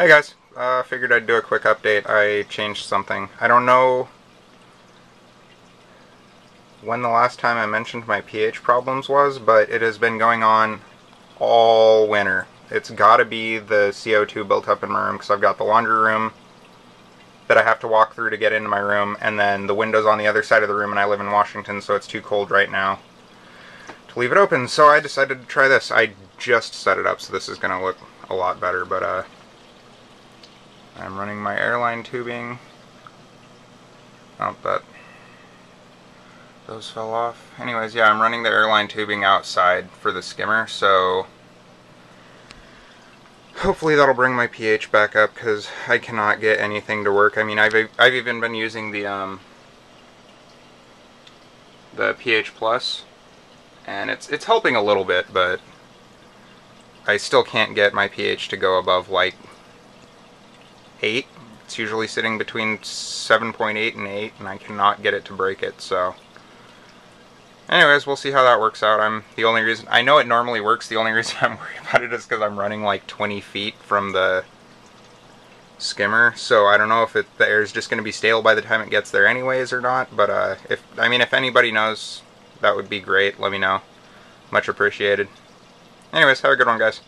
Hey guys, uh, figured I'd do a quick update. I changed something. I don't know when the last time I mentioned my pH problems was, but it has been going on all winter. It's gotta be the CO2 built up in my room because I've got the laundry room that I have to walk through to get into my room, and then the windows on the other side of the room, and I live in Washington, so it's too cold right now to leave it open. So I decided to try this. I just set it up, so this is gonna look a lot better, but uh, I'm running my airline tubing. Oh, that those fell off. Anyways, yeah, I'm running the airline tubing outside for the skimmer, so hopefully that'll bring my pH back up because I cannot get anything to work. I mean, I've I've even been using the um the pH plus, and it's it's helping a little bit, but I still can't get my pH to go above like 8. It's usually sitting between 7.8 and 8, and I cannot get it to break it, so... Anyways, we'll see how that works out. I'm the only reason... I know it normally works, the only reason I'm worried about it is because I'm running like 20 feet from the skimmer, so I don't know if it, the air is just going to be stale by the time it gets there anyways or not, but uh, if I mean, if anybody knows, that would be great. Let me know. Much appreciated. Anyways, have a good one, guys.